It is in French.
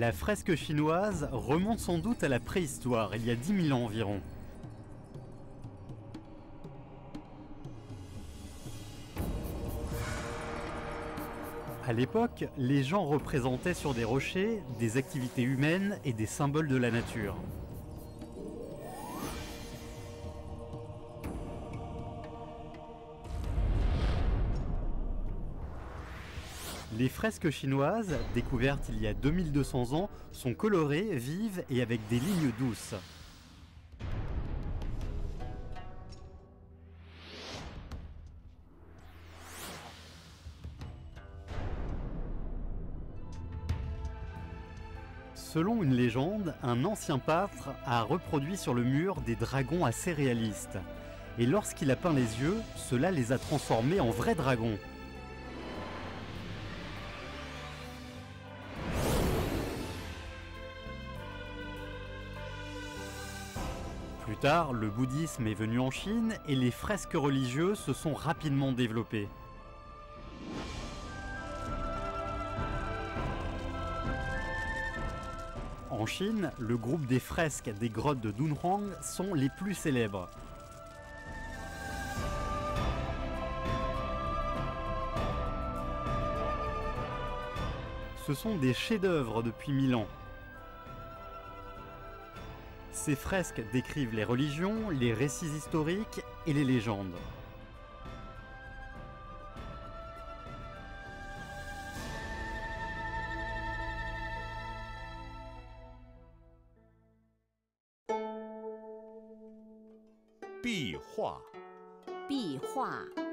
la fresque chinoise remonte sans doute à la préhistoire, il y a 10 000 ans environ. À l'époque, les gens représentaient sur des rochers des activités humaines et des symboles de la nature. Les fresques chinoises, découvertes il y a 2200 ans, sont colorées, vives et avec des lignes douces. Selon une légende, un ancien peintre a reproduit sur le mur des dragons assez réalistes. Et lorsqu'il a peint les yeux, cela les a transformés en vrais dragons. Plus tard, le bouddhisme est venu en Chine et les fresques religieuses se sont rapidement développées. En Chine, le groupe des fresques des grottes de Dunhuang sont les plus célèbres. Ce sont des chefs-d'œuvre depuis mille ans. Ces fresques décrivent les religions, les récits historiques et les légendes. “壁画”。壁画。